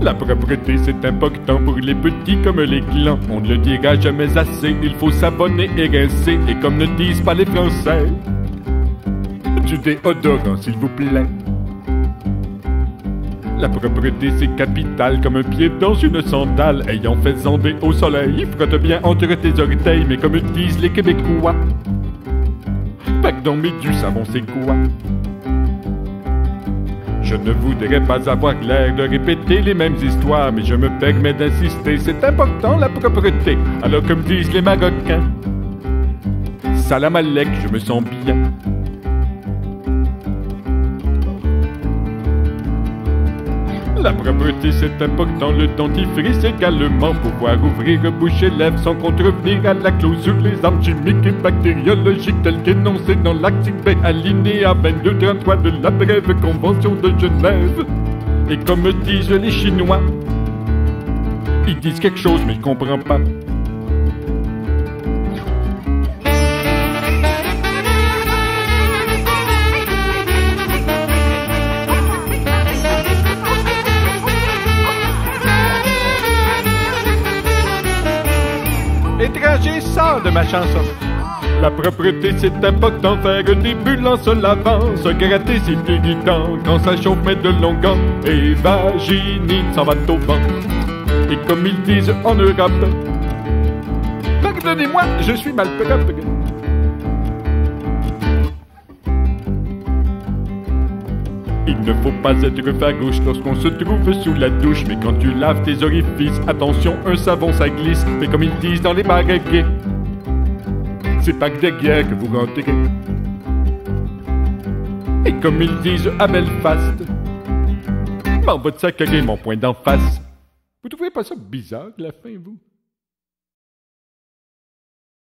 La propreté c'est important pour les petits comme les glands. On ne le dira jamais assez, il faut s'abonner et rincer. Et comme ne disent pas les Français, du déodorant s'il vous plaît. La propreté c'est capital comme un pied dans une sandale ayant fait zomber au soleil. Frotte bien entre tes orteils, mais comme disent les Québécois. Pardon, mais du savon c'est quoi? Je ne voudrais pas avoir l'air de répéter les mêmes histoires, mais je me permets d'insister, c'est important la propreté. Alors comme disent les Marocains, salam alek, je me sens bien. La propreté c'est important, le dentifrice également. Pouvoir ouvrir bouche et lèvres sans contrevenir à la clausure. Les armes chimiques et bactériologiques telles qu'énoncées dans l'article B alinéa 2233 de la brève convention de Genève. Et comme disent les Chinois, ils disent quelque chose mais je comprends pas. Étranger sort de ma chanson. La propreté c'est important, faire des bulles en se lavant, se gratter c'est évident, quand ça chauffe met de longueur, et vaginine s'en va au vent. Et comme ils disent en Europe, pardonnez-moi, je suis mal. Il ne faut pas être farouche lorsqu'on se trouve sous la douche, mais quand tu laves tes orifices, attention, un savon ça glisse, mais comme ils disent dans les barraquets, c'est pas que des guerres que vous rentrez. Et comme ils disent à Belfast, votre sacré mon point d'en face. Vous trouvez pas ça bizarre, la fin, vous?